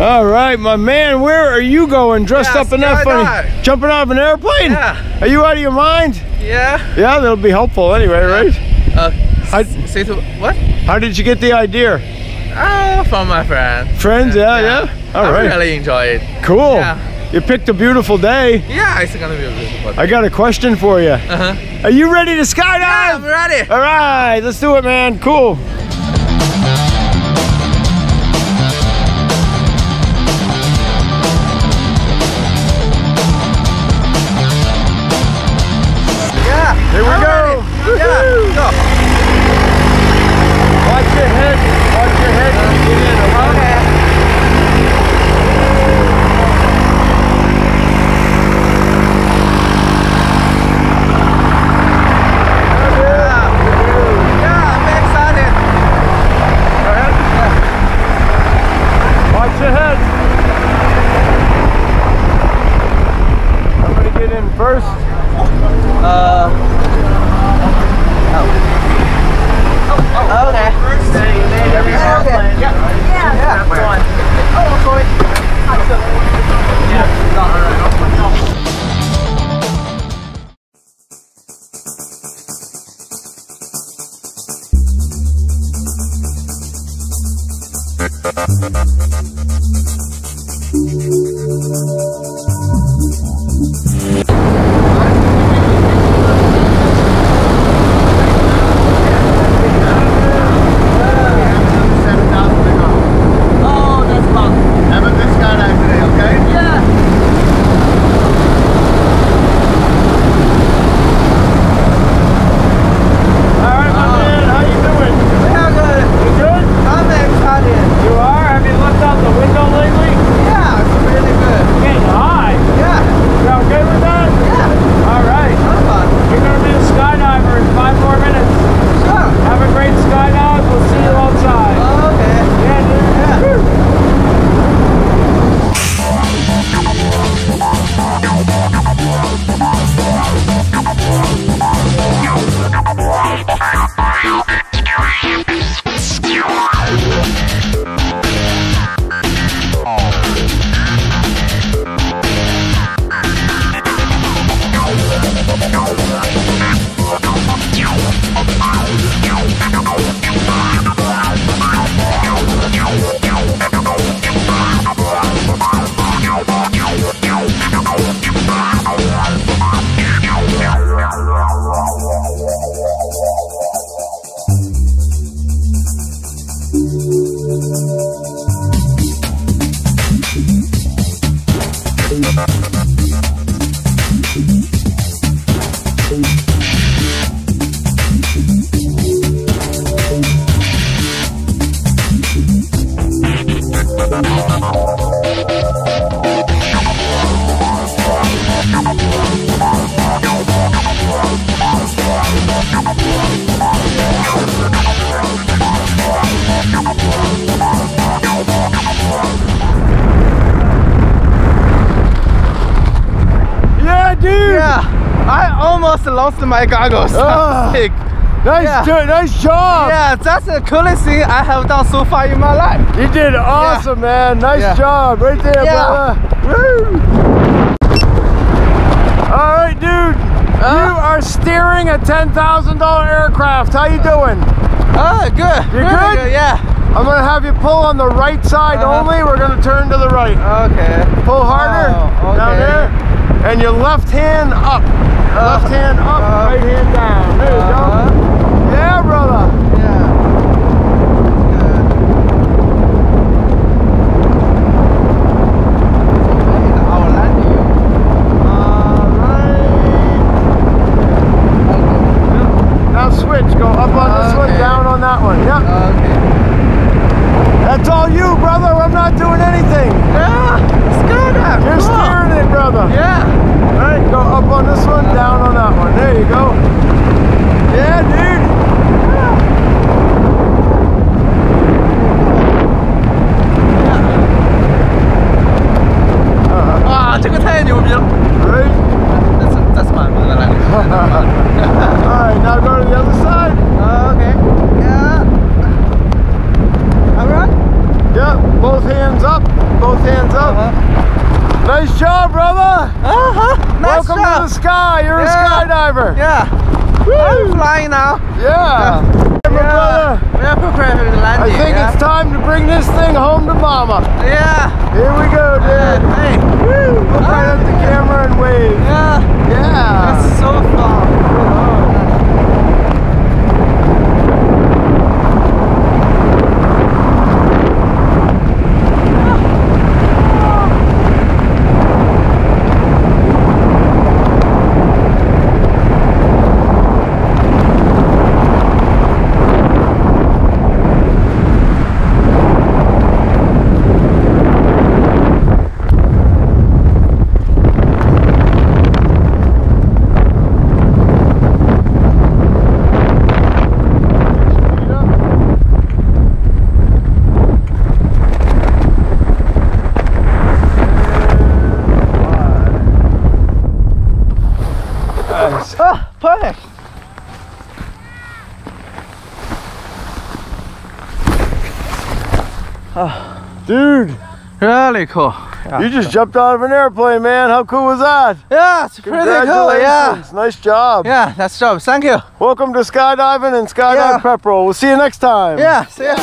All right, my man, where are you going dressed Yeah, up in that funny? Jumping off an airplane? Yeah. Are you out of your mind? Yeah. Yeah, that'll be helpful anyway, right? Uh, I- s- say to what? How did you get the idea? Ah, from my friend. Friends, yeah, yeah. All I right. really enjoy it. Cool. Yeah. You picked a beautiful day. Yeah, it's gonna be a beautiful. day. I got a question for you. Uh-huh. Are you ready to skydive? Yeah, I'm ready. All right, let's do it, man. Cool. Oh, dude. Yeah. I almost lost my goggles. Ah. Sick. Nice, Yeah. jo- nice job. Yeah, that's the coolest thing I have done so far in my life. You did awesome, man. Nice Yeah. job. Right there, Yeah. brother. Woo. All right, dude. you are steering a $10,000 aircraft. How you doing? Oh, good. You Really good? Yeah. I'm going to have you pull on the right side Uh-huh. only. We're going to turn to the right. Okay. Pull harder. Oh, Down there. And your left hand up. left hand up, uh, right hand down. There you Uh-huh. go. Yeah, brother. Yeah. Good. I will land you. All right. Now switch. Go up on this one, down on that one. Yep. Okay. That's all you, brother. I'm not doing anything. Yeah. It's good. You're Cool. steering it, brother. Yeah. All right, go up on this one, down on that one. There you go. Yeah, dude. Sky. You're Yeah. a skydiver. Yeah. I'm flying now. Yeah. My brother, We are preparing for the I think yeah? it's time to bring this thing home to mama. Yeah. Here we go, dude. Hey. Look right at the camera and wave. Yeah. Yeah. That's so fun. Nice. Oh, perfect. Dude, Really cool. you just jumped out of an airplane, man. How cool was that? Yeah, it's pretty cool. Yeah. Nice job. Yeah, that's job. Thank you. Welcome to skydiving and skydive Yeah. Pepperell. We'll see you next time. Yeah, see ya.